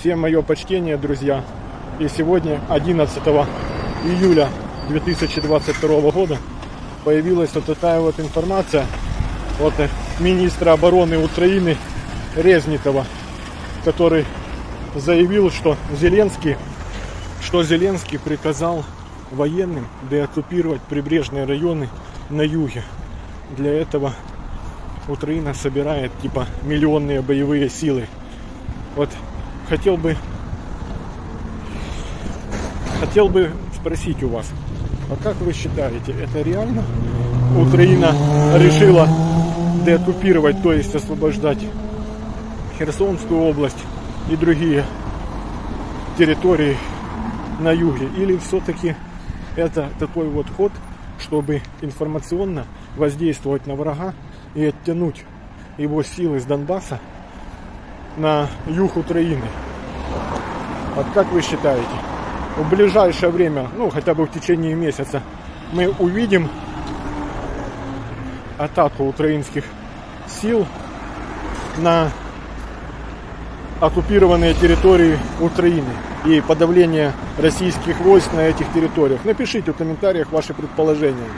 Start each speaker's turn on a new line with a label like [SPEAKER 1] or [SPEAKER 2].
[SPEAKER 1] Всем мое почтение, друзья. И сегодня, 11 июля 2022 года, появилась вот такая вот информация от министра обороны Украины Резнитова, который заявил, что Зеленский, что Зеленский приказал военным деоккупировать прибрежные районы на юге. Для этого Украина собирает типа миллионные боевые силы. Вот хотел бы хотел бы спросить у вас, а как вы считаете, это реально? Украина решила деоккупировать, то есть освобождать Херсонскую область и другие территории на юге? Или все-таки это такой вот ход, чтобы информационно воздействовать на врага и оттянуть его силы с Донбасса на юг Украины. Вот как вы считаете, в ближайшее время, ну хотя бы в течение месяца, мы увидим атаку украинских сил на оккупированные территории Украины и подавление российских войск на этих территориях. Напишите в комментариях ваши предположения.